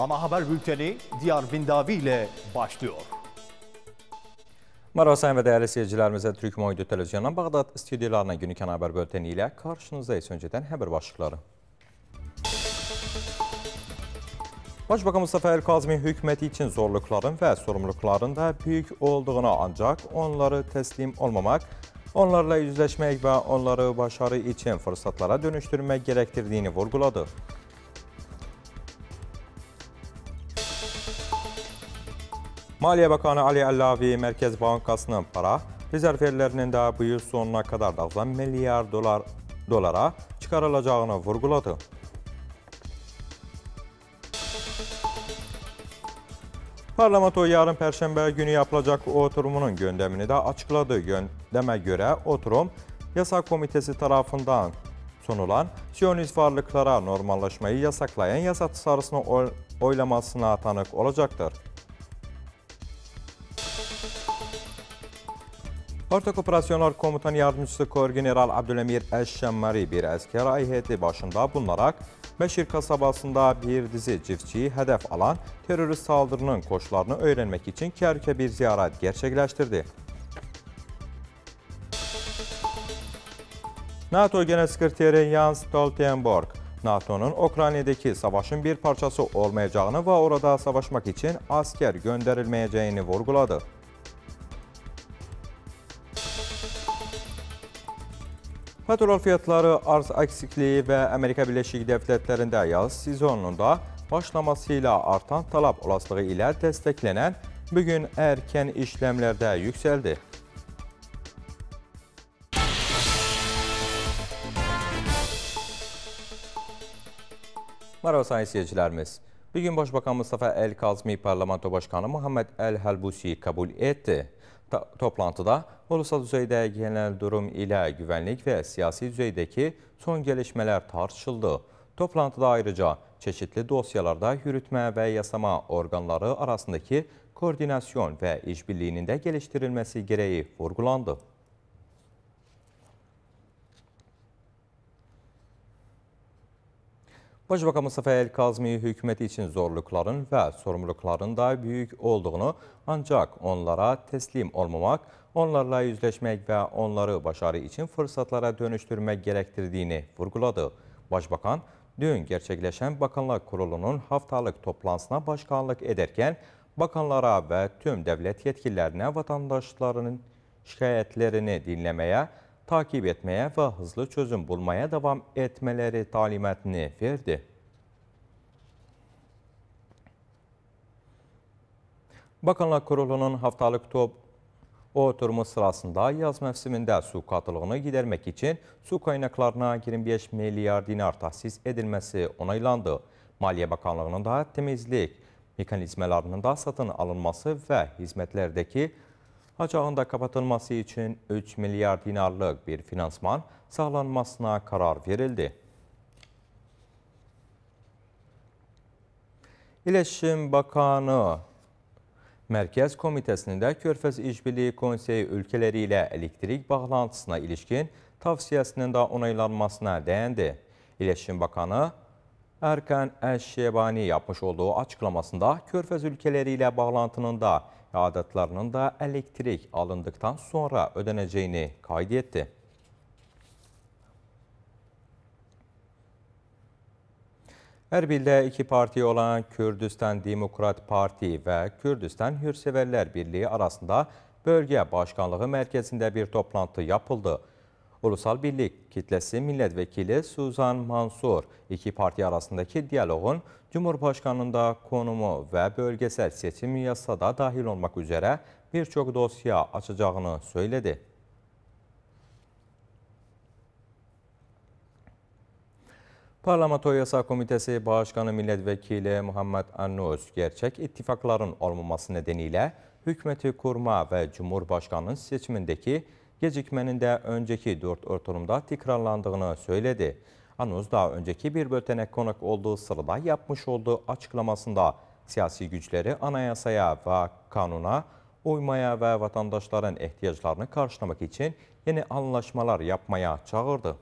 Ana haber bülteni Diyar Bindavi ile başlıyor. Merhaba sayın ve değerli seyircilerimize Türk Muaydı Televizyonu'ndan Bağdat stüdyolarına günlük ana haber bülteni ile karşınızdayız. Önceden haber başlıkları. Başbakan Mustafa El Kazmi hükümeti için zorlukların ve sorumlulukların da büyük olduğunu ancak onları teslim olmamak, onlarla yüzleşmek ve onları başarı için fırsatlara dönüştürmek gerektirdiğini vurguladı. Maliye Bakanı Ali Allavi Merkez Bankası'nın para rezervlerinin de bu yıl sonuna kadar 90 milyar dolar dolara çıkarılacağını vurguladı. Parlamento yarın Perşembe günü yapılacak oturumunun gündemini de açıkladı. Gündeme göre oturum Yasak Komitesi tarafından sunulan Siyonist varlıklara normalleşmeyi yasaklayan yasa tasarısını oylamasına tanık olacaktır. Ortak Operasyonlar Komutan Yardımcısı Kor General Abdülemir Eşşemmari bir asker heyeti başında bulunarak Beşir kasabasında bir dizi çiftçiyi hedef alan terörist saldırının koşullarını öğrenmek için Kerkük'e bir ziyaret gerçekleştirdi. NATO Genel Sekreteri Jens Stoltenberg, NATO'nun Ukrayna'daki savaşın bir parçası olmayacağını ve orada savaşmak için asker gönderilmeyeceğini vurguladı. Petrol fiyatları arz eksikliği ve Amerika Birleşik Devletleri'nde yaz sezonunda başlamasıyla artan talep olasılığı ile desteklenen bugün erken işlemlerde yükseldi. Merhaba sayın seyircilerimiz. Bugün Başbakan Mustafa El Kazmi Parlamento Başkanı Muhammed El Helbusi kabul etti. Toplantıda ulusal düzeyde genel durum ile güvenlik ve siyasi düzeydeki son gelişmeler tartışıldı. Toplantıda ayrıca çeşitli dosyalarda yürütme ve yasama organları arasındaki koordinasyon ve işbirliğinin de geliştirilmesi gereği vurgulandı. Başbakan Mustafa El Kazmi hükümeti için zorlukların ve sorumlulukların da büyük olduğunu ancak onlara teslim olmamak, onlarla yüzleşmek ve onları başarı için fırsatlara dönüştürmek gerektirdiğini vurguladı. Başbakan dün gerçekleşen Bakanlar Kurulu'nun haftalık toplantısına başkanlık ederken bakanlara ve tüm devlet yetkililerine vatandaşlarının şikayetlerini dinlemeye, takip etmeye ve hızlı çözüm bulmaya devam etmeleri talimatını verdi. Bakanlar Kurulu'nun haftalık top oturumu sırasında yaz mevsiminde su katılığını gidermek için su kaynaklarına 25 milyar dinar tahsis edilmesi onaylandı. Maliye Bakanlığı'nın da temizlik mekanizmalarının da satın alınması ve hizmetlerdeki açığında kapatılması için 3 milyar dinarlık bir finansman sağlanmasına karar verildi. İletişim Bakanı Merkez Komitesi'nde Körfez İşbirliği Konseyi ülkeleriyle elektrik bağlantısına ilişkin tavsiyesinin de onaylanmasına değindi. İletişim Bakanı Erkan Eşşebani yapmış olduğu açıklamasında Körfez ülkeleriyle bağlantının da adetlerinin de elektrik alındıktan sonra ödeneceğini kaydetti. Erbil'de iki parti olan Kürdistan Demokrat Parti ve Kürdistan Hürseverler Birliği arasında bölge başkanlığı merkezinde bir toplantı yapıldı. Ulusal Birlik kitlesi milletvekili Suzan Mansur, iki parti arasındaki diyalogun Cumhurbaşkanı'nda konumu ve bölgesel seçim yasada dahil olmak üzere birçok dosya açacağını söyledi. Parlamento Yasa Komitesi Başkanı Milletvekili Muhammed Annuz, gerçek ittifakların olmaması nedeniyle hükümeti kurma ve Cumhurbaşkanı'nın seçimindeki gecikmenin de önceki dört oturumda tekrarlandığını söyledi. Anuz daha önceki bir bültene konuk olduğu sırada yapmış olduğu açıklamasında siyasi güçleri anayasaya ve kanuna uymaya ve vatandaşların ihtiyaçlarını karşılamak için yeni anlaşmalar yapmaya çağırdı.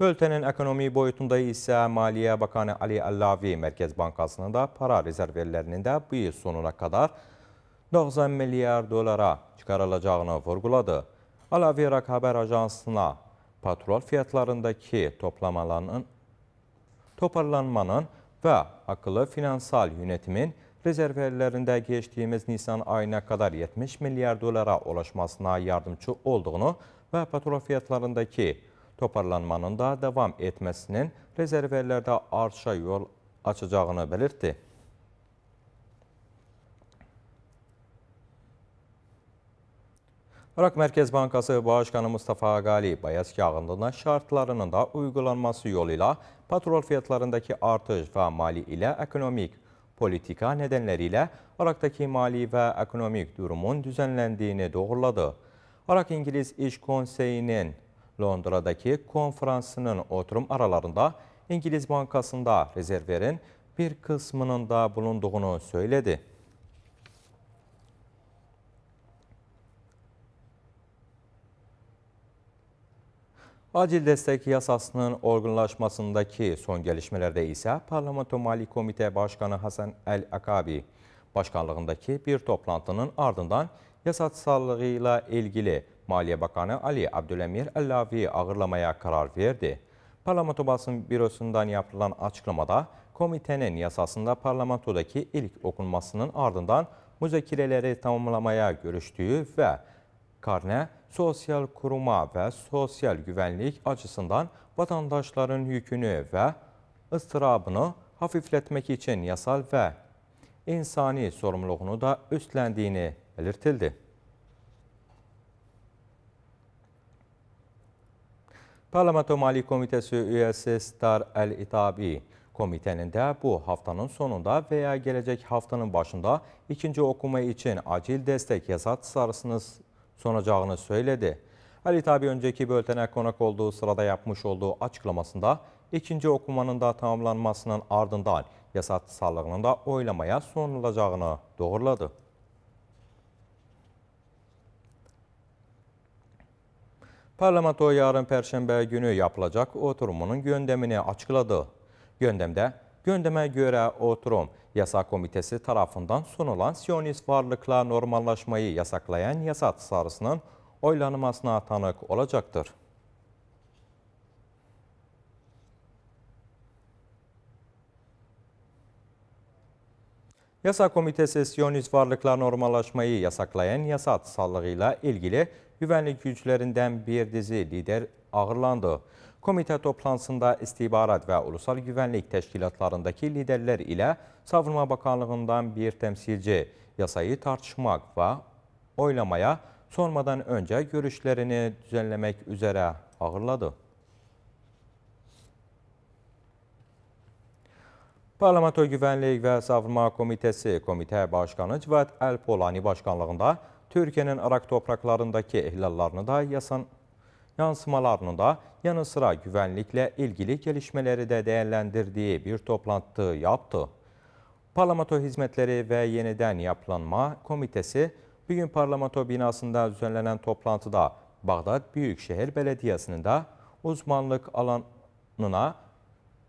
Böltenin ekonomi boyutunda ise Maliye Bakanı Ali Allavi Merkez Bankası'nın da para rezervlerinin de bu yıl sonuna kadar 90 milyar dolara çıkarılacağını vurguladı. Alavi Rak Haber Ajansı'na patrol fiyatlarındaki toplamaların toparlanmanın ve akıllı finansal yönetimin rezervlerinde geçtiğimiz Nisan ayına kadar 70 milyar dolara ulaşmasına yardımcı olduğunu ve patrol fiyatlarındaki toparlanmanın da davam etməsinin rezerverlərdə artışa yol açacağını belirtdi. Irak Mərkəz Bankası Başqanı Mustafa Qali Bayas yağındına şartlarının da uygulanması yolu ilə patrol fiyatlarındakı artış və mali ilə ekonomik politika nədənləri ilə Irakdakı mali və ekonomik durumun düzənləndiyini doğruladı. Irak İngiliz İş Konseyinin Londra'daki konferansının oturum aralarında İngiliz Bankası'nda rezervlerin bir kısmının da bulunduğunu söyledi. Acil destek yasasının olgunlaşmasındaki son gelişmelerde ise Parlamento Mali Komite Başkanı Hasan El Akabi başkanlığındaki bir toplantının ardından yasatsallığıyla ilgili Maliye Bakanı Ali Abdülemir Allavi ağırlamaya karar verdi. Parlamento basın bürosundan yapılan açıklamada komitenin yasasında parlamentodaki ilk okunmasının ardından müzakereleri tamamlamaya görüştüğü ve karne sosyal koruma ve sosyal güvenlik açısından vatandaşların yükünü ve ıstırabını hafifletmek için yasal ve insani sorumluluğunu da üstlendiğini belirtildi. Parlamento Mali Komitesi üyesi Star El-İtabi, komitenin de bu haftanın sonunda veya gelecek haftanın başında ikinci okuma için acil destek yasa tasarısını sunacağını söyledi. Ali Tabi önceki bültene konak olduğu sırada yapmış olduğu açıklamasında ikinci okumanın da tamamlanmasının ardından yasa tasarlığının da oylamaya sunulacağını doğruladı. Parlamento yarın Perşembe günü yapılacak oturumunun gündemini açıkladı. Gündemde, gündeme göre oturum Yasa Komitesi tarafından sunulan Siyonist varlıkla normallaşmayı yasaklayan yasa tasarısının oylanmasına tanık olacaktır. Yasa Komitesi Siyonist varlıkla normallaşmayı yasaklayan yasa tasarlığıyla ilgili güvenlik güçlerinden bir dizi lider ağırlandı. Komite toplantısında istihbarat ve ulusal güvenlik teşkilatlarındaki liderler ile Savunma Bakanlığından bir temsilci yasayı tartışmak ve oylamaya sormadan önce görüşlerini düzenlemek üzere ağırladı. Parlamento Güvenlik ve Savunma Komitesi Komite Başkanı Cüvət El-Polani başkanlığında Türkiye'nin Irak topraklarındaki ihlallarını da yasan yansımalarını da yanı sıra güvenlikle ilgili gelişmeleri de değerlendirdiği bir toplantı yaptı. Parlamento Hizmetleri ve Yeniden Yapılanma Komitesi bugün parlamento binasında düzenlenen toplantıda Bağdat Büyükşehir Belediyesi'nin de uzmanlık alanına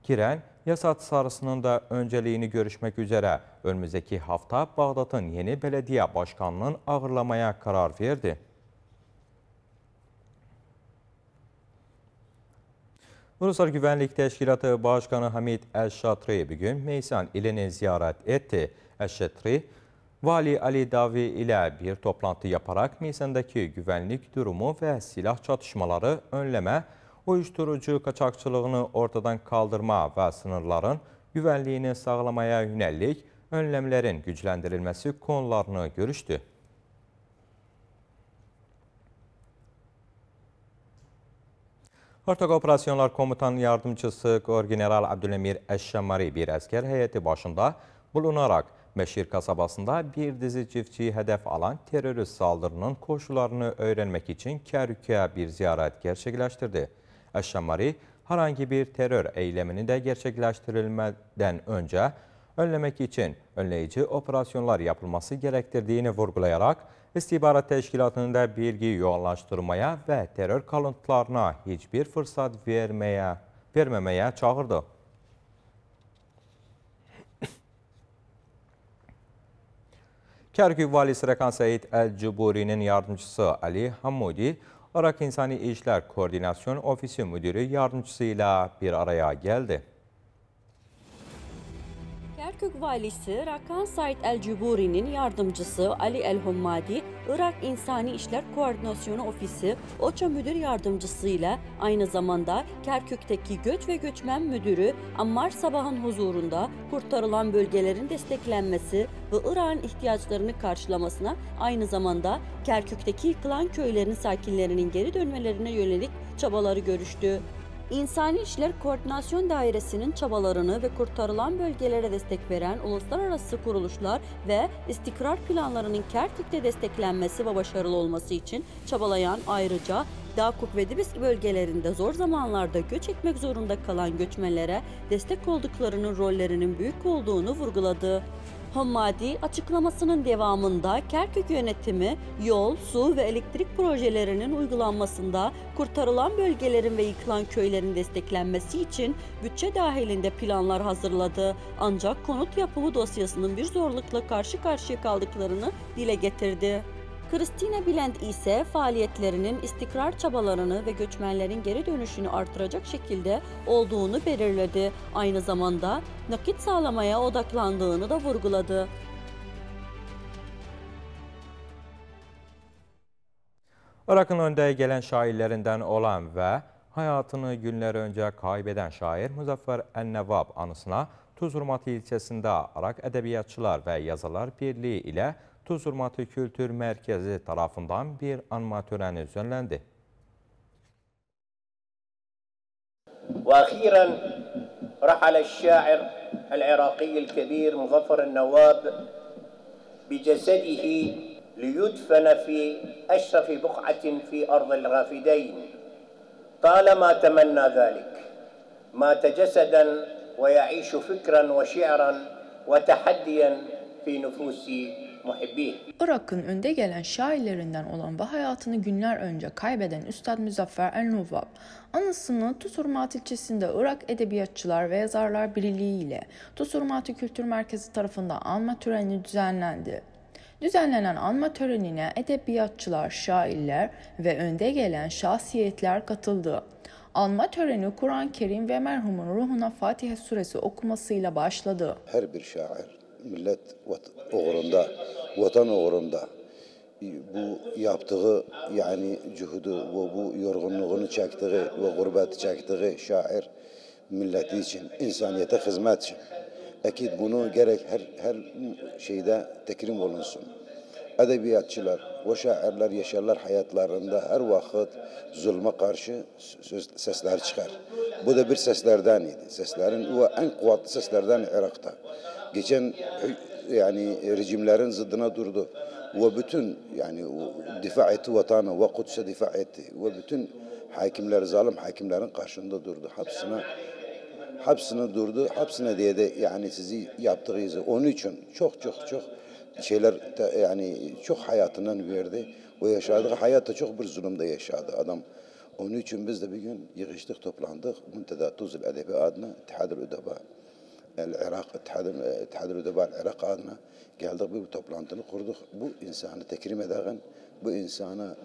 giren yasa tasarısının da önceliğini görüşmek üzere önümüzdeki hafta Bağdat'ın yeni belediye başkanının ağırlamaya karar verdi. Ulusal Güvenlik Teşkilatı Başkanı Hamid El-Şatri bugün Meysan ilini ziyaret etti. El-Şatri, Vali Ali Davi ile bir toplantı yaparak Meysan'daki güvenlik durumu ve silah çatışmaları önleme, uyuşturucu kaçakçılığını ortadan kaldırma ve sınırların güvenliğini sağlamaya yönelik önlemlerin güclendirilmesi konularını görüştü. Ortak Operasyonlar Komutan Yardımcısı General Abdülemir Eşşemari bir asker heyeti başında bulunarak Meşir kasabasında bir dizi çiftçiyi hedef alan terörist saldırının koşullarını öğrenmek için Kerük'e bir ziyaret gerçekleştirdi. Eşşemari herhangi bir terör eylemini de gerçekleştirilmeden önce önlemek için önleyici operasyonlar yapılması gerektirdiğini vurgulayarak istihbarat teşkilatının da bilgi yoğunlaştırmaya ve terör kalıntılarına hiçbir fırsat vermeye verməməyə çağırdı. Kərkük valisi Rəkan Səyid Əl-Cüburinin yardımcısı Ali Hammudi, Irak İnsani İşlər Koordinasyon Ofisi Müdürü yardımcısı ilə bir araya gəldi. Kerkük valisi Rakan Said El-Cuburi'nin yardımcısı Ali El-Hummadi, Irak İnsani İşler Koordinasyonu Ofisi OÇA Müdür Yardımcısı ile aynı zamanda Kerkük'teki Göç ve Göçmen Müdürü Ammar Sabah'ın huzurunda kurtarılan bölgelerin desteklenmesi ve Irak'ın ihtiyaçlarını karşılamasına aynı zamanda Kerkük'teki yıkılan köylerin sakinlerinin geri dönmelerine yönelik çabaları görüştü. İnsani İşler Koordinasyon Dairesi'nin çabalarını ve kurtarılan bölgelere destek veren uluslararası kuruluşlar ve istikrar planlarının Kerkük'te desteklenmesi ve başarılı olması için çabalayan ayrıca Dakuk ve bölgelerinde zor zamanlarda göç etmek zorunda kalan göçmenlere destek olduklarının rollerinin büyük olduğunu vurguladı. Hammadi açıklamasının devamında Kerkük yönetimi yol, su ve elektrik projelerinin uygulanmasında kurtarılan bölgelerin ve yıkılan köylerin desteklenmesi için bütçe dahilinde planlar hazırladı. Ancak konut yapımı dosyasının bir zorlukla karşı karşıya kaldıklarını dile getirdi. Christina Bilend ise faaliyetlerinin istikrar çabalarını ve göçmenlerin geri dönüşünü artıracak şekilde olduğunu belirledi. Aynı zamanda nakit sağlamaya odaklandığını da vurguladı. Irak'ın önde gelen şairlerinden olan ve hayatını günler önce kaybeden şair Muzaffer Ennevab anısına Tuzurmat ilçesinde Irak Edebiyatçılar ve Yazarlar Birliği ile Tuzurmatı Kültür Merkezi tarafından bir anma töreni düzenlendi. وأخيرا رحل الشاعر العراقي الكبير مظفر النواب بجسده ليدفن في أشرف بقعة في أرض الغافدين طالما تمنى ذلك مات جسدا ويعيش فكرا وشعرا وتحديا في نفوس. Irak'ın önde gelen şairlerinden olan ve hayatını günler önce kaybeden Üstad Müzaffer El-Nuvab, anısını Tusurmat ilçesinde Irak Edebiyatçılar ve Yazarlar Birliği ile Tusurmat Kültür Merkezi tarafından anma töreni düzenlendi. Düzenlenen anma törenine edebiyatçılar, şairler ve önde gelen şahsiyetler katıldı. Anma töreni Kur'an-ı Kerim ve merhumun ruhuna Fatiha suresi okumasıyla başladı. Her bir şair millet uğrunda, vatan uğrunda bu yaptığı yani cuhudu ve bu yorgunluğunu çektiği ve gurbet çektiği şair milleti için, insaniyete hizmet için. Ekid bunu gerek her, her şeyde tekrim olunsun. Edebiyatçılar ve şairler yaşarlar hayatlarında her vakit zulme karşı söz, sesler çıkar. Bu da bir seslerden idi. Seslerin o en kuvvetli seslerden Irak'ta geçen yani rejimlerin zıddına durdu ve bütün yani difa etti vatanı ve Kudüs'e difa etti ve bütün hakimler zalim hakimlerin karşında durdu. Hapsine hapsine durdu. Hapsine diye de yani sizi yaptığınızı onun için çok çok çok şeyler yani çok hayatından verdi. O yaşadığı hayatta çok bir zulümde yaşadı adam. Onun için biz de bir gün yığıştık, toplandık. Muntada Tuzul Edebi adına İttihad-ül Udeba Irak, İttihad Rüdebal Irak adına geldik bir toplantını kurduk. Bu insanı tekrim ederken bu insana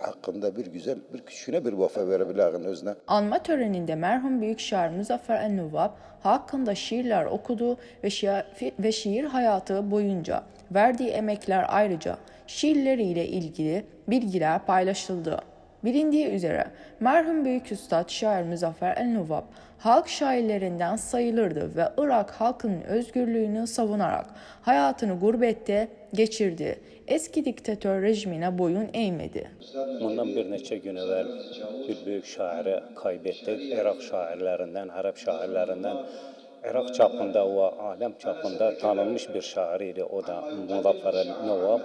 hakkında bir güzel bir küçüğüne bir vafa verebilirler özne. Anma töreninde merhum büyük şair Muzaffer El-Nuvab hakkında şiirler okudu ve, şiir, ve şiir hayatı boyunca verdiği emekler ayrıca şiirleriyle ilgili bilgiler paylaşıldı. Bilindiği üzere merhum büyük üstad şair Muzaffer El-Nuvab halk şairlerinden sayılırdı ve Irak halkının özgürlüğünü savunarak hayatını gurbette geçirdi. Eski diktatör rejimine boyun eğmedi. Bundan bir neçə gün evvel bir büyük şairi kaybettik. Irak şairlerinden, Arap şairlerinden Irak çapında ve alem çapında tanınmış bir şairiydi. O da Muzaffer el-Nevab.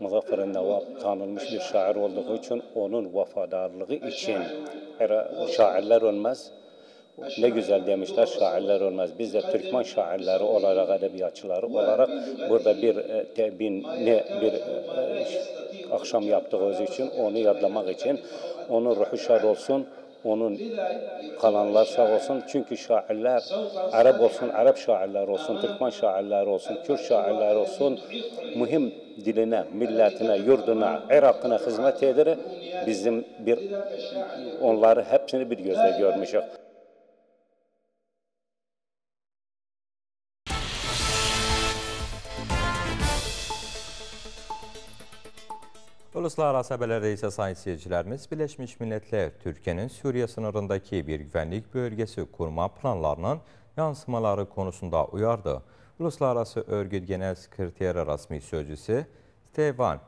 Muzaffer el-Nevab tanınmış bir şair olduğu için onun vafadarlığı için şairler ölmez, ne güzel demişler şairler olmaz. Biz de Türkmen şairleri olarak, edebiyatçıları olarak burada bir e, tebin, ne bir e, akşam yaptığımız için, onu yadlamak için, onun ruhu şad olsun, onun kalanlar sağ olsun. Çünkü şairler Arap olsun, Arap şairler olsun, Türkmen şairler olsun, Kürt şairler olsun mühim diline, milletine, yurduna, Irak'ına hizmet eder. Bizim bir onları hepsini bir gözle görmüşük. Uluslararası haberlerde ise sayın seyircilerimiz Birleşmiş Milletler Türkiye'nin Suriye sınırındaki bir güvenlik bölgesi kurma planlarının yansımaları konusunda uyardı. Uluslararası Örgüt Genel Sekreteri Rasmi Sözcüsü Stevan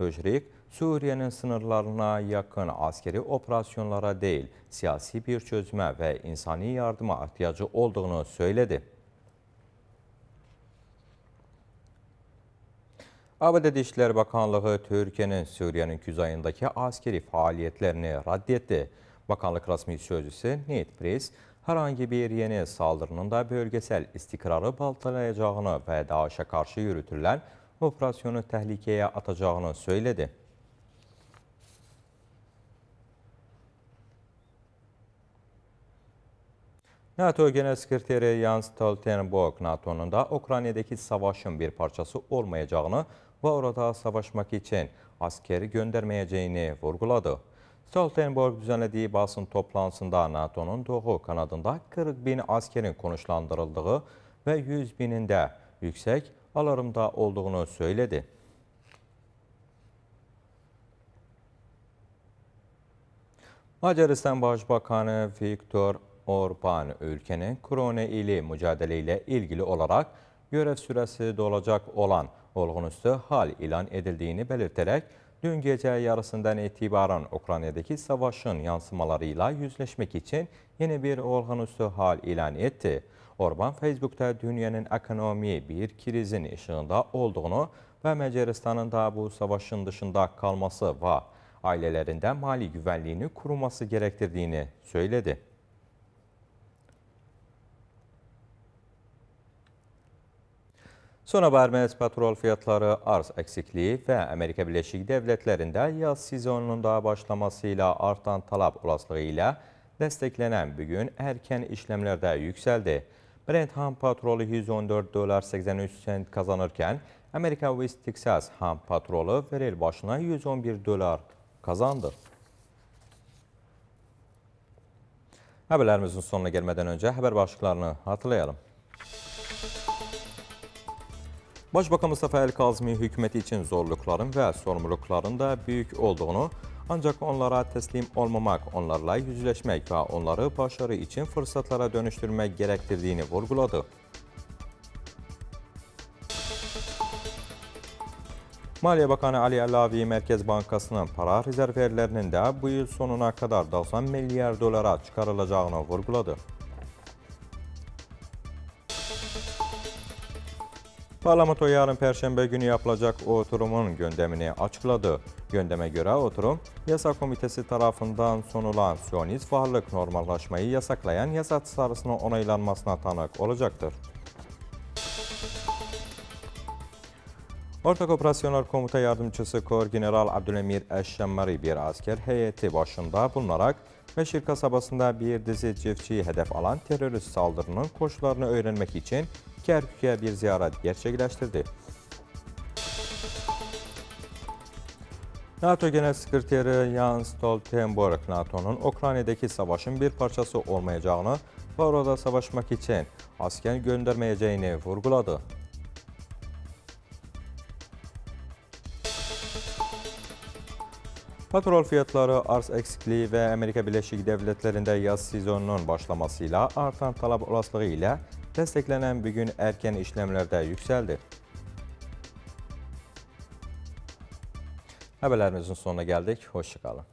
Lojrik, Suriye'nin sınırlarına yakın askeri operasyonlara değil, siyasi bir çözüme ve insani yardıma ihtiyacı olduğunu söyledi. ABD Dışişleri Bakanlığı Türkiye'nin Suriye'nin küzeyindeki askeri faaliyetlerini reddetti. Bakanlık resmi sözcüsü Ned Price, herhangi bir yeni saldırının da bölgesel istikrarı baltalayacağını ve DAEŞ'e karşı yürütülen operasyonu tehlikeye atacağını söyledi. NATO Genel Sekreteri Jens Stoltenberg, NATO'nun da Ukrayna'daki savaşın bir parçası olmayacağını ve orada savaşmak için askeri göndermeyeceğini vurguladı. Stoltenberg düzenlediği basın toplantısında NATO'nun doğu kanadında 40 bin askerin konuşlandırıldığı ve 100 bininde yüksek alarmda olduğunu söyledi. Macaristan Başbakanı Viktor Orban ülkenin korona ile mücadeleyle ilgili olarak görev süresi dolacak olan olgunüstü hal ilan edildiğini belirterek dün gece yarısından itibaren Ukrayna'daki savaşın yansımalarıyla yüzleşmek için yeni bir olgunüstü hal ilan etti. Orban Facebook'ta dünyanın ekonomi bir krizin ışığında olduğunu ve Macaristan'ın da bu savaşın dışında kalması ve ailelerinde mali güvenliğini kurulması gerektirdiğini söyledi. Son haberimiz petrol fiyatları arz eksikliği ve Amerika Birleşik Devletleri'nde yaz sezonunun daha başlamasıyla artan talep olasılığıyla desteklenen bugün erken işlemlerde yükseldi. Brent ham patrolü 114 dolar 83 sent kazanırken Amerika West Texas ham patrolü veril başına 111 dolar kazandı. Haberlerimizin sonuna gelmeden önce haber başlıklarını hatırlayalım. Başbakan Mustafa El-Kazmi hükümeti için zorlukların ve sorumlulukların da büyük olduğunu, ancak onlara teslim olmamak, onlarla yüzleşmek ve onları başarı için fırsatlara dönüştürmek gerektirdiğini vurguladı. Maliye Bakanı Ali Allavi Merkez Bankası'nın para rezervlerinin de bu yıl sonuna kadar 90 milyar dolara çıkarılacağını vurguladı. Parlamento yarın Perşembe günü yapılacak oturumun gündemini açıkladı. Gündeme göre oturum, yasa komitesi tarafından sunulan Siyonist varlık normallaşmayı yasaklayan yasa tasarısının onaylanmasına tanık olacaktır. Ortak Operasyonlar Komuta Yardımcısı Kor General Abdülemir Eşşemmari bir asker heyeti başında bulunarak Beşir kasabasında bir dizi çiftçiyi hedef alan terörist saldırının koşullarını öğrenmek için Kerkük'e bir ziyaret gerçekleştirdi. NATO Genel Sekreteri Jens Stoltenberg, NATO'nun Ukrayna'daki savaşın bir parçası olmayacağını ve orada savaşmak için asker göndermeyeceğini vurguladı. Petrol fiyatları arz eksikliği ve Amerika Birleşik Devletleri'nde yaz sezonunun başlamasıyla artan talep olasılığı ile Dəstəklənən bu gün ərkən işləmlərdə yüksəldi. Xəbərlərimizin sonuna gəldik. Hoşçakalın.